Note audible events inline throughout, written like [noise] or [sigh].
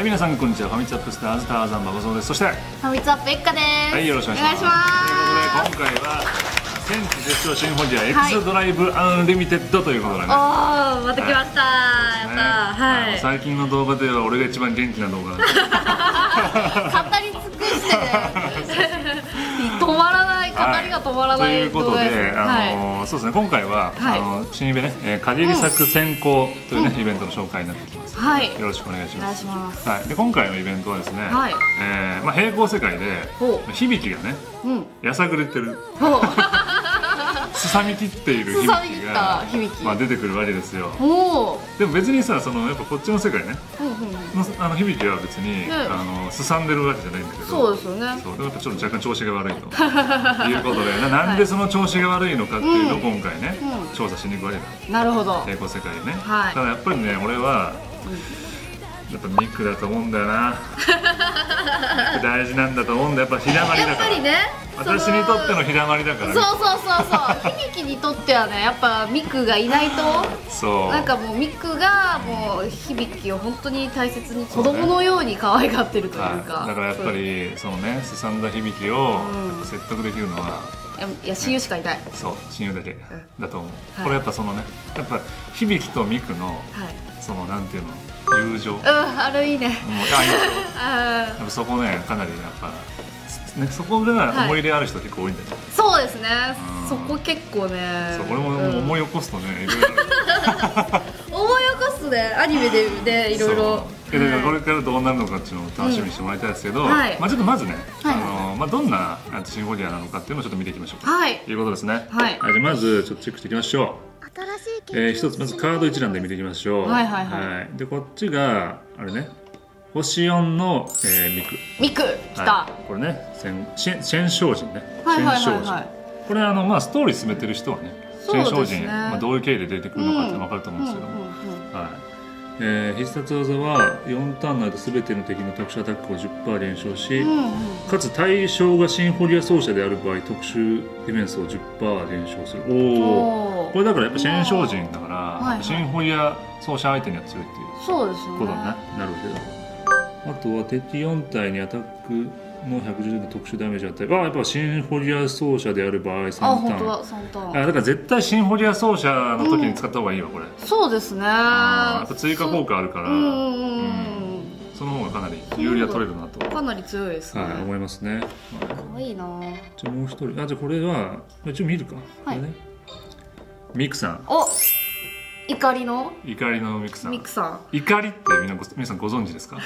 はい、皆さんこんにちは。ファミ通Appスターズターザン馬場園です。そして、はファミ通App一家です。い、よろしくお願いします。ということで、今回は戦姫絶唱シンフォギアエクスドライブアンリミテッドということでね。おーまた来ました、やったねはい。最近の動画では俺が一番元気な動画語り [laughs] 尽くしてい。語りが止まらとない。いうことで、あはい。のそうですね。今回は、はい。あの新イベね、えー、翳り裂く閃光というね、イベントの紹介になってきます。はい。よろしくお願いします。します。はい、で今回のイベントはですね、はい。えーまあ、平行世界でほ響きがねうん。やさぐれてるすさみきっている響き。がまあ、出てくるわけですよ。ほでも別にさそのやっぱこっちの世界ね。ううんうん。のあの響きは別に、んあのすさんでるわけじゃないんだけど。そうですよね。そう。でもやっぱちょっと若干調子が悪いと。いうことでな [laughs] なんでその調子が悪いのかっていうのをうん今回ね、うん。調査しに行くわけだ。なるほど。平行世界でね、はい。ただやっぱりね俺は、やっぱミックだと思うんだよな。[laughs] 大事なんだと思うんだよ。やっぱ日だまりやだから。っぱりね私にとっての日だまりだからそうそうそうそう。響にとってはねやっぱミクがいないと。そう。なんかもうミクがもう響を本当に大切に子供のように可愛がってるというか、はい、だからやっぱりそのねすさんだ響きを説得できるのは、いや親友しかいない。そう親友だけだと思う、はい。これやっぱそのねやっぱ響とミクのはい。そのなんていうの？友情。もううんあれいいね。あいいそこねかなりやっぱ、ね、そこが思い入れある人結構多いんだよね、ーそうですね。うん。そこ結構ね。そうこれもうん。思い起こすとねいろいろ。あ [laughs] る思い起こすね。アニメでねいろいろ。だからこれからどうなるのかっていうのを楽しみにしてもらいたいですけど、うんはい。まあちょっとまずね、はい。あのまあ、どんなシンフォニアなのかっていうのをちょっと見ていきましょうか、はい。ということですね。はいじゃあまずちょっとチェックしていきましょうえー、一つまずカード一覧で見ていきましょう。はいはいはい。でこっちがあれね。星4の、えー、ミク。ミク来た、はい、これね戦シェンシェンショウジンねはいはい。はいこれあのまあストーリー進めてる人はねシェンショウジン、そうですね。まあ、どういう経緯で出てくるのかって分かると思うんですけども、うんうんうん。はいえー必殺技は4ターンの間全ての敵の特殊アタックを10%減少し、うんうん。かつ対象がシンフォギア装者である場合特殊ディフェンスを10%減少する。おおこれだからやっぱシェンショウジンだから、はいはい。シンフォギア装者相手には強いっていうそうでね。ことにななるわけだあとは敵4体にアタックの110の特殊ダメージ与えあやっぱシンフォリア奏者である場合3タあーン。本当だ三ターン。あだから絶対シンフォリア奏者の時に使った方がいいわこれ、そうですね。やっぱ追加効果あるから。う。んその方がかなり有利は取れるなと、かなり強いですね、はい、思いますね。可愛いな。じゃあもう一人。あじゃあこれは一応見るか、はい。ミクさん。お怒りの？怒りのミクさん。ミクさん。怒りってみんなご皆さんご存知ですか？[laughs]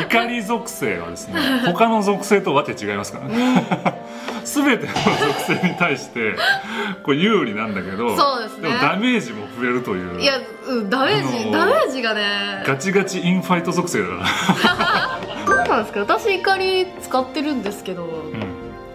怒り属性はですね他の属性とわけ違いますからね。全ての属性に対してこう有利なんだけどそうですね。もダメージも増えるという。いや、うん、ダメージ、あのーダメージがね。ガチガチインファイト属性だから、[laughs] どうなんですか私怒り使ってるんですけど、うん。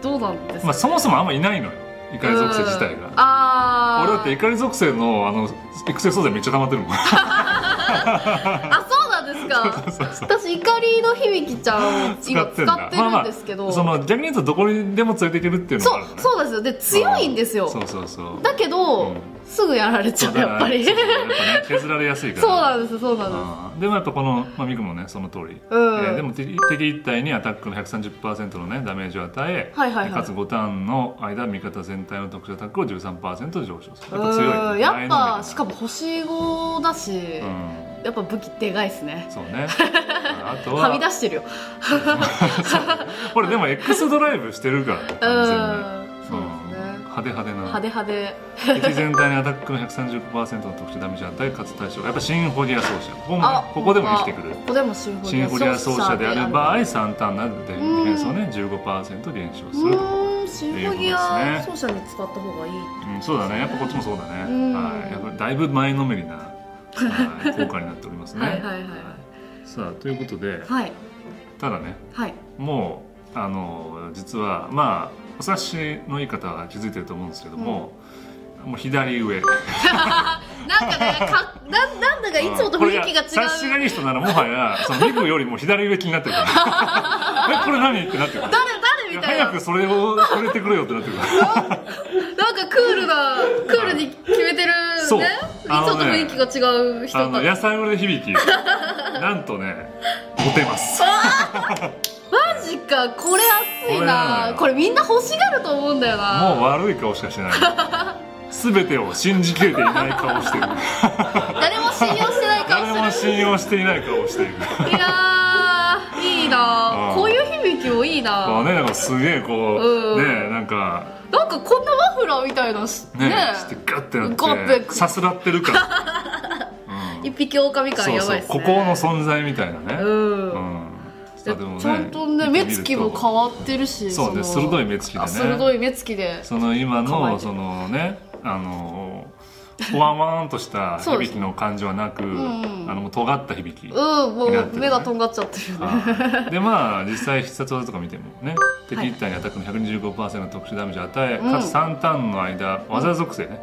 どうなんですか、まあ、そもそもあんまいないのよ怒り属性自体うん。が。あー。俺だって怒り属性のあの育成素材めっちゃ溜まってるもん。[laughs] あそうなんですか。そうそう私怒りの響ちゃんを今使ってるんですけど、その逆に言うとどこにでも連れていけるっていうのそうがあるのねそうですよ。で強いんですよ。そうそうそう。だけど、うんすぐやられちゃうやっぱり。ね削られやすいから。そうなんですそうなんです。うんでもやっぱこの、まあ、ミクもねその通り、うん。えーでも敵敵一体にアタックの130%のねダメージを与え、はいはいはい。かつ5ターンの間味方全体の特殊アタックを13%上昇する。やっぱう強い。んやっぱしかも、も星5だし、うん、やっぱ武器でかいっすね。そうね。[laughs] あとははみ出してるよ。これでも X ドライブしてるからうん完全に派手派手な。派手派手。敵全体にアタックの135%の特殊ダメージを与えかつ対象。がやっぱシンフォニア奏者。ここもここでも生きてくる。ここでもシンフォニア奏者である場合う3ターンなどでディフェンスをね15%減少すると、シンフォニア奏者に使った方がいいうん、そうだね。やっぱこっちもそうだね、うん。はい、やっぱだいぶ前のめりな、はい、効果になっておりますね。[laughs] はいはいはい。さあということではい。ただねはい。もうあの実はまあお察しのいい方は気づいてると思うんですけども、もう左上。[laughs] なんかねかななんだかいつもと雰囲気が違う。察しがいい人ならもはやその見るよりも左上気になってるから。[laughs] えこれ何？ってなってるから。誰誰みたいな。早くそれを触れてくれよってなってるから。[laughs] なんかクールなクールに決めてるそう。ねいつもと雰囲気が違う人あのが野菜俺で響きなんとねモテますかこれ熱いこれ。なねこれみんな欲しがると思うんだよな。もう悪い顔しかしない。[laughs] 全てを信じきれていない顔をしている。誰も信用してない顔誰もする信用していない顔をしている。いやーいいな。うん。こういう響きもいいこなうねなんかすげえこう、うん。ねなんか。なんかこんなマフラーみたいなしねねしてガッてなってさすらってるから、[laughs] うん。一匹狼感やばいっすね。そうここの存在みたいなね、うんうんでもねちゃんとね目つきも変わってるしそうねの鋭い目つきでね。あ鋭い目つきで。その今のそのねあのほわんわんとした [laughs] 響きの感じはなく、んうん。あのもう尖った響き、うんもう目がとんがっちゃってるね。はいでまあ実際必殺技とか見てもね敵一体にアタックの125%の特殊ダメージを与え、うん。かつ3ターンの間技属性ね、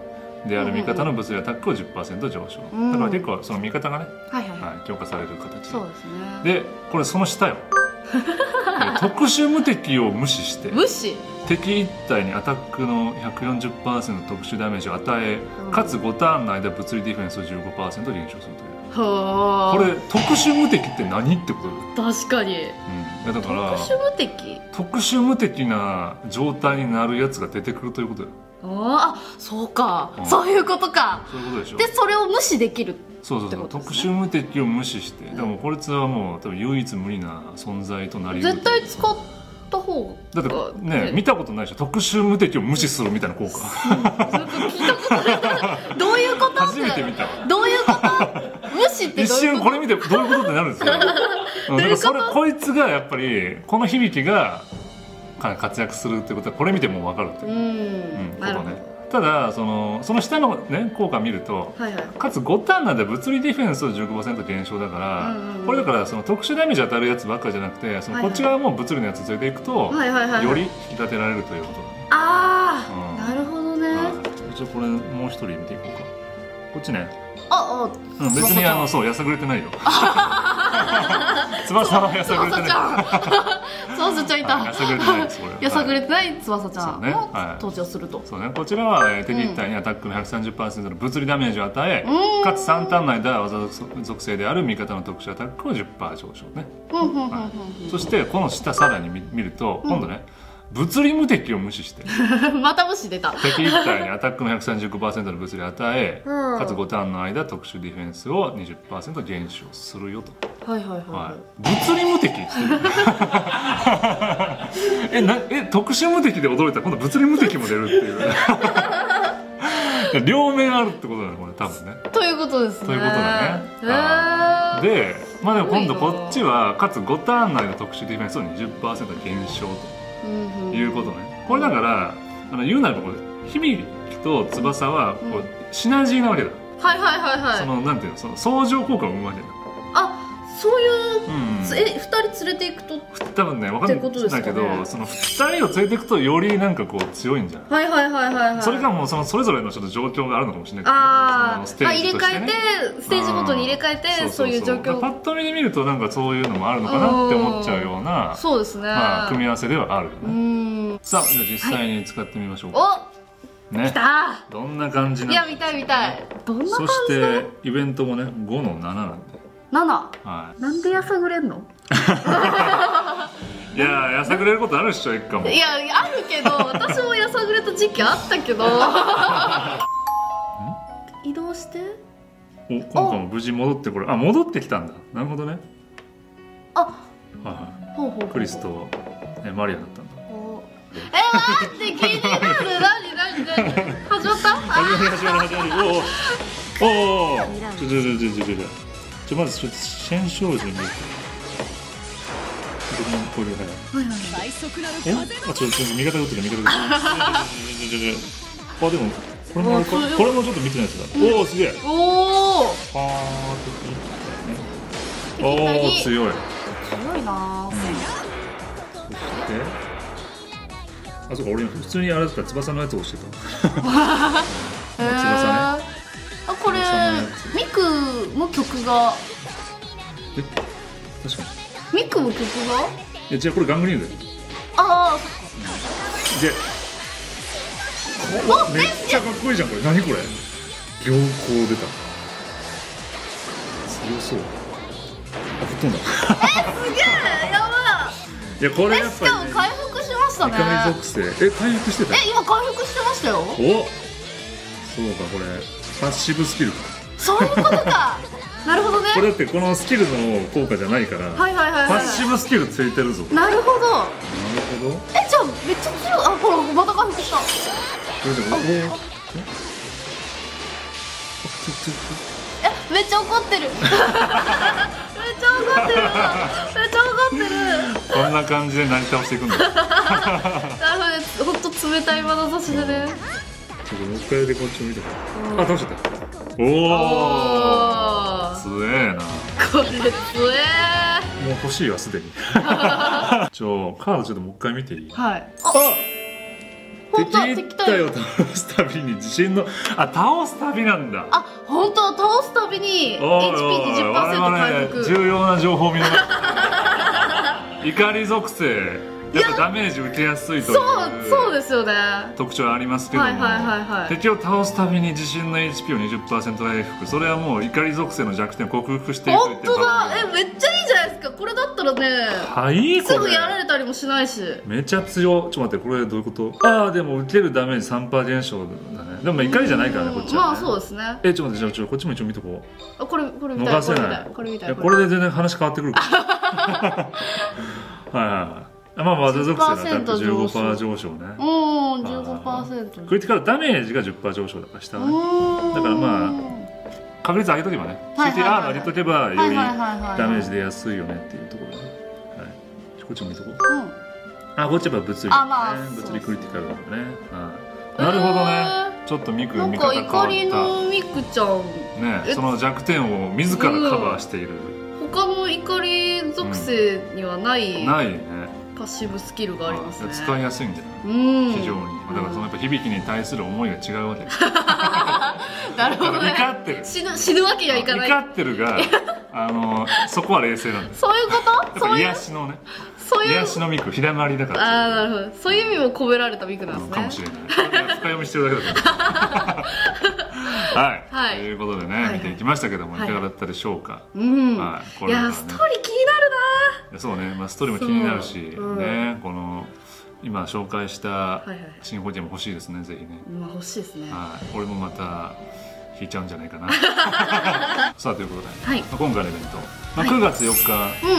である味方の物理アタックを10%上昇、うん。だから結構その味方がね、はいはいはい、強化される形。そうですね。でこれその下よ。え特殊無敵を無視して無視？敵一体にアタックの140%特殊ダメージを与え、うん。かつ5ターンの間物理ディフェンスを15%減少するというはあこれ特殊無敵って何ってこと？確かに。うん、だから特殊無敵？特殊無敵な状態になるやつが出てくるということよ。ああそうか、うん。そういうことか。そういうことでしょ。でそれを無視できるそうそうそう、ってことです特ね殊無敵を無視して、でもこいつはもう多分唯一無二な存在となりうる絶対使った方だってがね。見たことないでしょ。特殊無敵を無視するみたいな効果。なんか聞いたことない。どういうこと？初めて見たわ。どういうこと？無視って一どういうこと？瞬これ見てどういうことってなるんですよ、[laughs] うん、だからそれこいつがやっぱりこの響きが活躍するってことはこれ見てもう分かるっていう。う、うんことねただそのその下のね効果見るとはいはい。かつ5ターンなんで物理ディフェンスを15%減少だから、うんうんうん。これだからその特殊ダメージ当たるやつばっかじゃなくてそのこっち側も物理のやつ連れていくと、はいはいはいはい。より引き立てられるということだ。ね、ああ、うん。なるほどね、はい。一応これもう一人見ていこうか。こっちね、あうん、別にあのそうやさぐれてないよ [laughs] [laughs] 翼はやさぐれてない。[laughs] 翼ちゃん。翼ちゃんいた、はいやさぐれてないですこれ。やさぐれはい。てない翼ちゃんもはい。登場すると、そうね、こちらは、えー敵一体にアタックの130%の物理ダメージを与え、うん。かつ3ターンの間技属性である味方の特殊アタックを10%上昇ね、うんうんうんうん。はい。そしてこの下さらに見見ると、今度ね物理無敵を無視して。う [laughs] んまた無視出た。敵一体にアタックの135%の物理を与え、うん。かつ5ターンの間特殊ディフェンスを20%減少するよと、はいはいはい、は、はい。物理無敵っ [laughs] えなえ特殊無敵で驚いたら今度物理無敵も出るっていう。[laughs] 両面あるってことだねこれ。多分ね。ということですね。ということだね。でまあでも今度こっちはかつ5ターン内の特殊ディフェンスを20%減少ということね。これだからあの言うならばこれ響と翼はこうシナジーなわけだ、はいはいはいはい。そのなんていうのその相乗効果を生むわけだ、あそういう、うん。つえ二人連れていくと？多分ね分かんない。けど、その2人を連れていくとよりなんかこう強いんじゃないはいはいはいはいはい。それかもうそのそれぞれのちょっと状況があるのかもしれない。けどあステあージとして、入れ替えね、てステージごとに入れ替えてそういう状況。パッと見で見るとなんかそういうのもあるのかなって思っちゃうような、そうですね、まあ、組み合わせではあるようね、ん。さあじゃあ実際に使ってみましょう。か、おね。来た。どんな感じいなのや見たい見たい。どんな感そしてイベントもね5の7なんで、7はなんでやさぐれんの？い、[laughs] いやーやさぐれることあるっしょ一回も。いやあるけど私もやさぐれた時期あったけど。[laughs] 移動して？お今回も無事戻ってこれあ戻ってきたんだ。なるほどね。あ。はいはほうほうほういクリスとえマリアだったんだ。お。え待って気になる。何何何？始まった？始まり始まり始まり。おおおおちょちょちょちょちょちょちょまずちょっと戦勝時にこれはいはいあちょちょ味方が打ってる味方が打ってるちょちょちょちょちょあでもこれもあれこれもちょっと見てないやつだおおすげえおおパーッとねおお強い強いなそしてあそうか俺普通にあれだったら翼のやつ押してた。[laughs] 翼ねクも曲が。え確かミクも曲が？にいや違うこれガングリーンだよ。あであめっちゃかっこいいじゃんこれ。何これ？良好出た。強そう。とんだ。すげえやばい。やこれいえしかもやっぱり、ね、回復しましたね。怒り属性え回復してた？え今回復してましたよ。おそうかこれ。パッシブスキルかそういうことか。[laughs] なるほどね。これだってこのスキルの効果じゃないから、はいはいはいはい。パッシブスキルついてるぞ。なるなるほど。ほどえじゃあめっちゃ強い。あほらまた回復したこれでもおえ？えめっちゃ怒ってる。めっちゃ怒ってる。めっちゃ怒ってる。こんな感じで成り倒していくんだ。なるほどね。ほんと冷たい眼差しでね。ちょっともう一回でこっち向いて。あ倒しちゃったおお強えな。これ強え。もう欲しいわすでに。[laughs] ちょカードちょっともう一回見ていい？はい。あ敵敵対対を倒すたびに自信のあ倒すたびなんだ。あ本当倒すたびに HP20% 回復。重要な情報を見逃 [laughs] 怒り属性やっぱダメージ受けやすいというそうそうですよね。特徴ありますけども、はいはいはいはい。敵を倒すたびに自身の HP を20%回復。それはもう怒り属性の弱点を克服していく本当だ。ええめっちゃいいじゃないですかこれだったらね。はいこすぐれやられたりもしないし。めちゃ強ちょっと待ってこれどういうこと？ああでも受けるダメージ3%減少だね。でも怒りじゃないからねこっちは、ね、まあそうですね。えちょっと待ってじゃあちょこっちも一応見とこう。あこれこれみたい逃せない。これみたいこれで全然話変わってくる [laughs] はいはいはいまあまあ技属性のアタック15%上昇。ね。うん15%クリティカルダメージが10%上昇だから下はね。うん。だからま確率上げとけばね。CTR 上げとけばよりダメージ出やすいよねっていうところで、ね。はい、こっちも見とこう。うん。あこっちは物理、ねあまあ物理クリティカルだもんね、はい、なるほどね。ちょっとミクなん見方か怒り変わった。のミクちゃん。えねその弱点を自らカバーしている、他の怒り属性にはない。ないねパッシブスキルがありますね。使いやすいんじゃない？うん。非常に、だからそのやっぱ響きに対する思いが違うわけ [laughs] なるほどね。怒ってる。死ぬ死ぬわけにはいかない。怒ってるが [laughs] あのそこは冷静なんです。そういうこと？そういう？癒しのね。そういう？癒しのミク日だまりだから。ああなるほど。そういう意味も込められたミクなんですね。かもしれない深読みしてるだけだと思う [laughs] はい、はい。ということでね、はいはい。見ていきましたけども、はいい、かがだったでしょうか、うん、はい。こいやストーリー気になそうね、まあ、ストーリーも気になるし、ね。この今紹介したはいはい。新法ティも欲しいですねぜひね、なまあ欲しいですね。はい、俺もまた引いちゃうんじゃないかな。[laughs] さあということで、はい。まあ今回のイベント、まあ、はい。9月4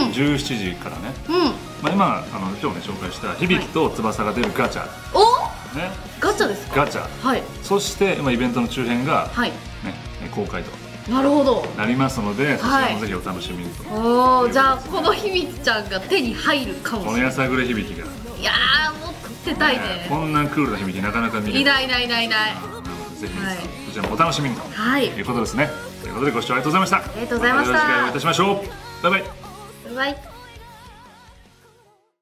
うん。日17時からね、うん。まあ、今あの今日ね紹介した響きと翼が出るガチャ、お？ね。ガチャですか？ガチャ。はい。そして今イベントの中編が、はい。ね、公開となるほど。なりますので、そちらはいもぜひお楽しみにと、おおじゃあこのひみつちゃんが手に入るかも。このやさぐれ響きが、いやー持ってたいね。こんなクールな響きなかなか見ない。いないいないい。ないなのでぜひ、はい。そちらもお楽しみにと。はい。いうことですね。ということでご視聴ありがとうございました。ありがとうございました。またよろしくお願いいたしましょう。バイバイ。バイバイ